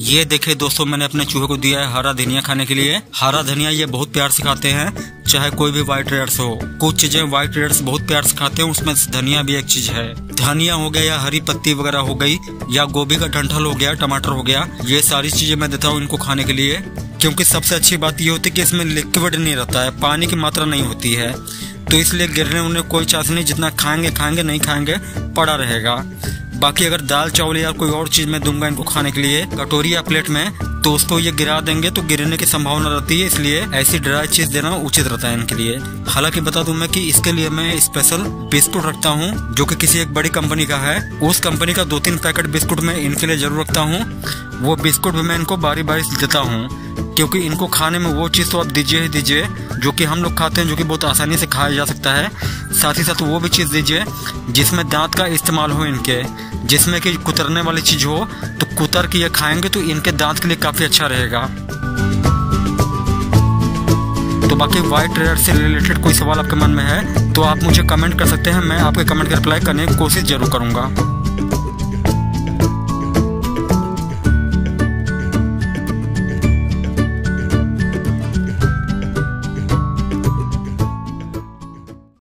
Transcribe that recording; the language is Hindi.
ये देखे दोस्तों, मैंने अपने चूहे को दिया है हरा धनिया खाने के लिए। हरा धनिया ये बहुत प्यार से खाते हैं, चाहे कोई भी व्हाइट रेड्स हो। कुछ चीज़ें व्हाइट रेड्स बहुत प्यार से खाते हैं, उसमें धनिया भी एक चीज़ है। धनिया हो गया या हरी पत्ती वगैरह हो गई, या गोभी का डंठल हो गया, टमाटर हो गया, ये सारी चीज़ें मैं देता हूँ इनको खाने के लिए। क्योंकि सबसे अच्छी बात ये होती है कि इसमें लिक्विड नहीं रहता है, पानी की मात्रा नहीं होती है। तो इसलिए गिरने उन्हें कोई चांस नहीं, जितना खाएँगे खाएँगे, नहीं खाएँगे, पड़ा रहेगा। बाकी अगर दाल, चावल या कोई और चीज़ मैं दूँगा इनको खाने के लिए, कटोरी या प्लेट में तो उसको ये गिरा देंगे तो गिरने की संभावना रहती है, इसलिए ऐसी ड्राई चीज़ देना उचित रहता है इनके लिए। हालाँकि बता दूँ मैं कि इसके लिए मैं स्पेशल बिस्कुट रखता हूँ, जो कि किसी एक बड़ी कंपनी का है। उस कंपनी का दो तीन पैकेट बिस्कुट मैं इनके लिए ज़रूर रखता हूँ। वो बिस्कुट भी मैं इनको बारी बारी देता हूँ, क्योंकि इनको खाने में वो चीज़ तो आप दीजिए ही दीजिए, जो कि हम लोग खाते हैं, जो कि बहुत आसानी से खाया जा सकता है। साथ ही साथ वो भी चीज़ दीजिए, जिसमें दांत का इस्तेमाल हो इनके। जिसमें कि कुतरने वाली चीज़ हो तो कुतर के ये खाएँगे तो इनके दांत के लिए काफ़ी अच्छा रहेगा। तो बाकी व्हाइट रेड से रिलेटेड कोई सवाल आपके मन में है तो आप मुझे कमेंट कर सकते हैं, मैं आपके कमेंट का रिप्लाई करने की कोशिश ज़रूर करूँगा।